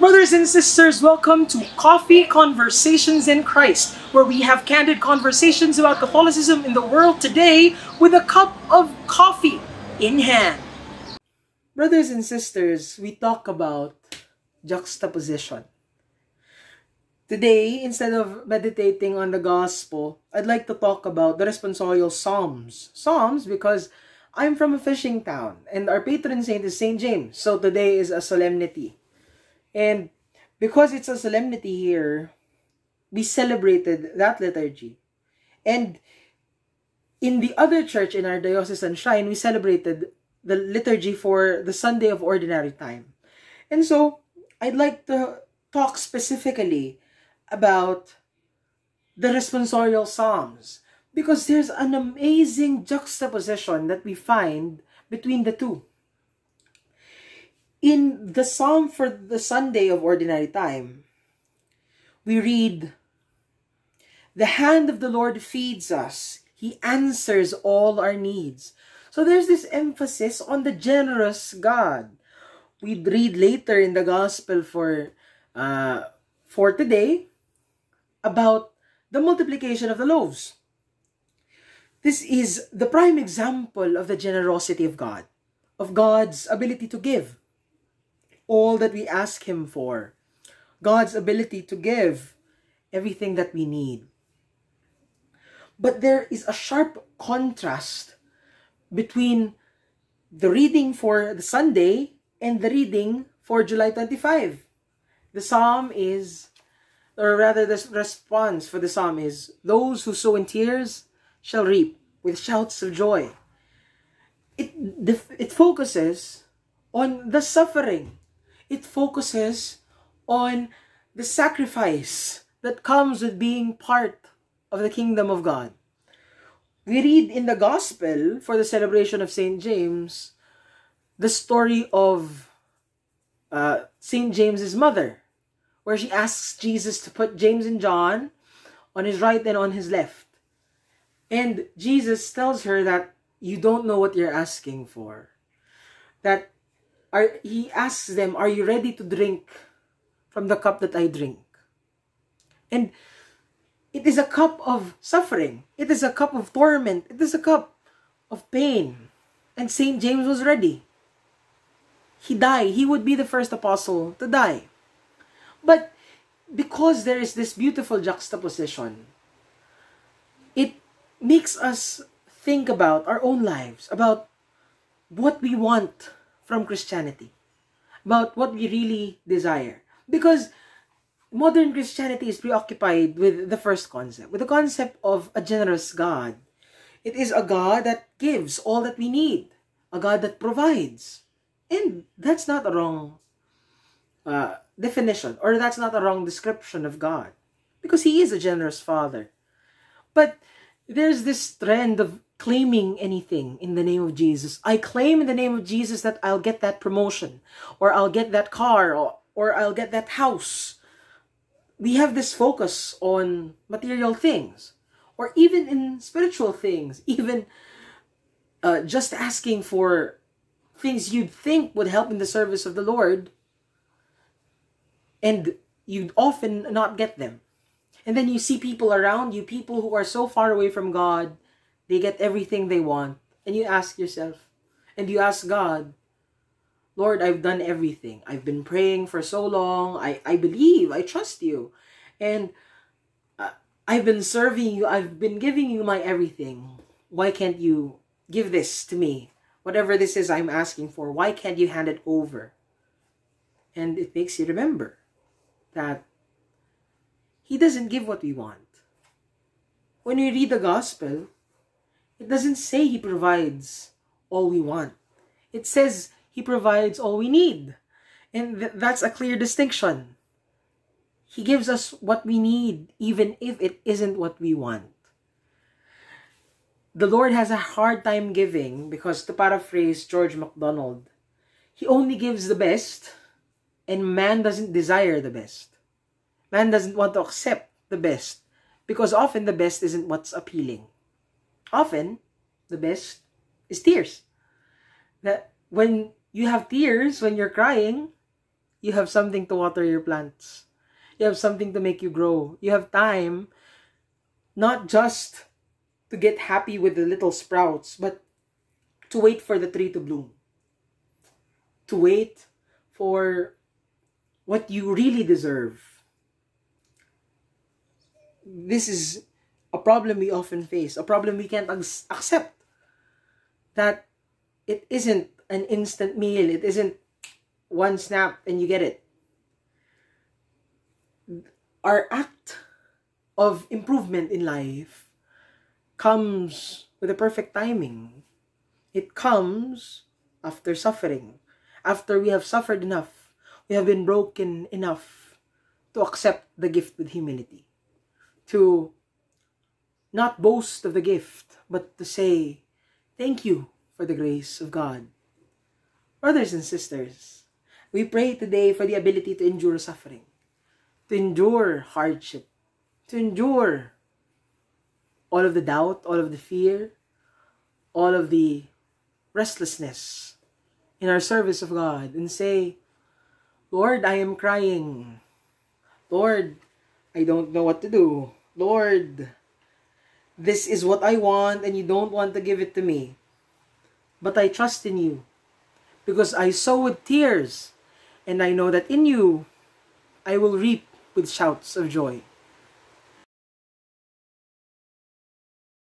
Brothers and sisters, welcome to Coffee Conversations in Christ, where we have candid conversations about Catholicism in the world today with a cup of coffee in hand. Brothers and sisters, we talk about juxtaposition. Today, instead of meditating on the gospel, I'd like to talk about the responsorial Psalms. Psalms because I'm from a fishing town and our patron saint is St. James. So today is a solemnity. And because it's a solemnity here, we celebrated that liturgy. And in the other church in our diocesan shrine, we celebrated the liturgy for the Sunday of Ordinary Time. And so, I'd like to talk specifically about the responsorial psalms because there's an amazing juxtaposition that we find between the two in the psalm for the Sunday of Ordinary Time, we read, The hand of the Lord feeds us. He answers all our needs. So there's this emphasis on the generous God. We'd read later in the gospel for uh, for today about the multiplication of the loaves. This is the prime example of the generosity of God, of God's ability to give all that we ask Him for. God's ability to give everything that we need. But there is a sharp contrast between the reading for the Sunday and the reading for July 25. The psalm is, or rather, the response for the psalm is, Those who sow in tears shall reap with shouts of joy. It, it focuses on the suffering it focuses on the sacrifice that comes with being part of the kingdom of God. We read in the gospel for the celebration of St. James the story of uh, St. James's mother, where she asks Jesus to put James and John on his right and on his left. And Jesus tells her that you don't know what you're asking for. That are he asks them, Are you ready to drink from the cup that I drink? And it is a cup of suffering. It is a cup of torment. It is a cup of pain. And St. James was ready. He died. He would be the first apostle to die. But because there is this beautiful juxtaposition, it makes us think about our own lives, about what we want from Christianity, about what we really desire. Because modern Christianity is preoccupied with the first concept, with the concept of a generous God. It is a God that gives all that we need, a God that provides. And that's not a wrong uh, definition, or that's not a wrong description of God, because He is a generous Father. But there's this trend of claiming anything in the name of Jesus. I claim in the name of Jesus that I'll get that promotion or I'll get that car or, or I'll get that house. We have this focus on material things or even in spiritual things, even uh, just asking for things you'd think would help in the service of the Lord and you'd often not get them. And then you see people around you, people who are so far away from God, they get everything they want. And you ask yourself, and you ask God, Lord, I've done everything. I've been praying for so long. I, I believe, I trust you. And uh, I've been serving you. I've been giving you my everything. Why can't you give this to me? Whatever this is I'm asking for, why can't you hand it over? And it makes you remember that He doesn't give what we want. When you read the gospel, it doesn't say He provides all we want. It says He provides all we need. And th- that's a clear distinction. He gives us what we need, even if it isn't what we want. The Lord has a hard time giving because, to paraphrase George MacDonald, He only gives the best, and man doesn't desire the best. Man doesn't want to accept the best because often the best isn't what's appealing often the best is tears. That when you have tears, when you're crying, You have something to water your plants. You have something to make you grow. You have time not just to get happy with the little sprouts, but to wait for the tree to bloom. To wait for what you really deserve. This is a problem we often face, a problem we can't accept. That it isn't an instant meal, it isn't one snap and you get it. Our act of improvement in life comes with a perfect timing. It comes after suffering. After we have suffered enough, we have been broken enough to accept the gift with humility. To not boast of the gift, but to say, Thank you for the grace of God. Brothers and sisters, we pray today for the ability to endure suffering, to endure hardship, to endure all of the doubt, all of the fear, all of the restlessness in our service of God and say, Lord, I am crying. Lord, I don't know what to do. Lord, this is what I want and you don't want to give it to me. But I trust in you because I sow with tears and I know that in you I will reap with shouts of joy.